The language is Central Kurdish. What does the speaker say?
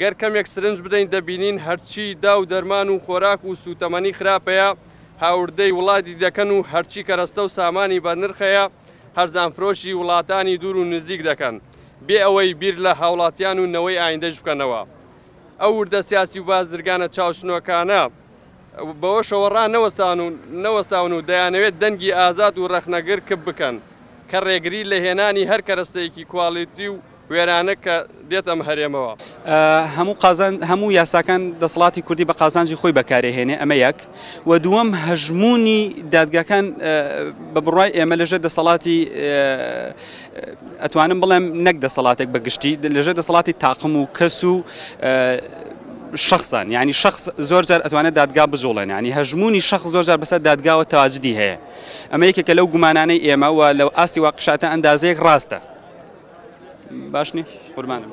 گەر کەمێک سرنج بدەین دەبینین هەرچی دا و دەرمان و خۆراک و سووتەمەنی خراپ هەیە هاوردەی وڵاتی دەکەن و هەرچی کەرەستە و سامانی بەرنرخ هەیە هەرزانفرۆشی وڵاتانی دوور و نزیک دەکەن بێ ئەوەی بیر لە هاوڵاتیان و نەوەی ئایندەش بکەنەوە ئەو وردە سیاسی و بازرگانە چاوچنۆکانە بەوەشەوە ڕا نەوەستان و نەوەستاون و دەیانەوێت دەنگی ئازاد و ڕەخنەگر کپ بکەن کە ڕێگری لە هێنانی هەر کەرەستەیەکی کواڵیتی و وێرانە کە دێت ئەم هەرێمەوە. هەموو قازانج هەموو یاساکان دەسەڵاتی کوردی بە قازانجی خۆی بەکارئەهێنێ ئەمە یەک و دووەم هەژموونی دادگاکان بە بڕوای ئێمە لە ژێر دەسەڵاتی ئەتوانم بڵێم نەک دەسەڵاتێک بە گشتی لە ژێر دەسەڵاتی تاقم و کەس و شەخسان یانی شەخس زۆر جار ئەتوانێت دادگا بجوڵێن ینی هەژموونی شەخ زۆر جار بەسەر دادگاوە تاجدی هەیە. ئەمە یەکێکە لەو گومانانەی ئێمە و لەو ئاستی واقیشا تا ئەندازەیەک ڕاستە باش نی قوربانم.